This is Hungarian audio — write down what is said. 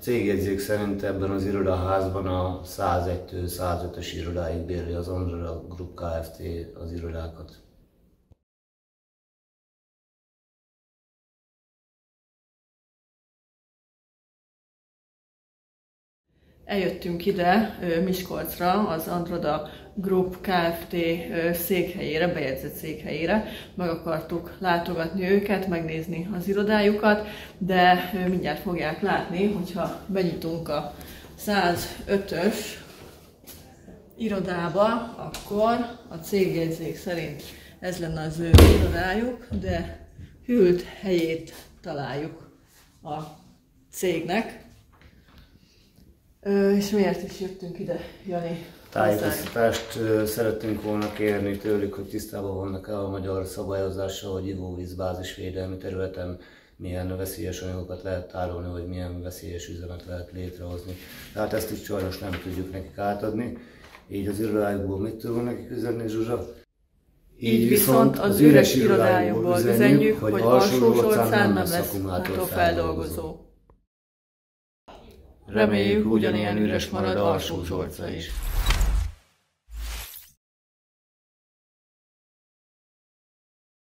cégjegyzék szerint ebben az irodaházban a 101-től 105-ös irodáig bérli az Android Group Kft. az irodákat. Eljöttünk ide Miskolcra, az Androda Group Kft. székhelyére, bejegyzett székhelyére. Meg akartuk látogatni őket, megnézni az irodájukat, de mindjárt fogják látni, hogyha benyitunk a 105-ös irodába, akkor a cégjegyzék szerint ez lenne az ő irodájuk, de hűlt helyét találjuk a cégnek. Ö, és miért is jöttünk ide, Jani? Tájékoztatást szerettünk volna kérni tőlük, hogy tisztában vannak-e a magyar szabályozással, hogy ivóvíz bázisvédelmi területen milyen veszélyes anyagokat lehet tárolni, vagy milyen veszélyes üzemet lehet létrehozni. Tehát ezt is sajnos nem tudjuk nekik átadni. Így az irodájukból mit tudunk nekik üzenni, Zsuzsa? Így viszont az üres irodájukból üzenjük, hogy alsó nem lesz akkumulátorfeldolgozó. Reméljük ugyanilyen üres marad alsó Zsolca is.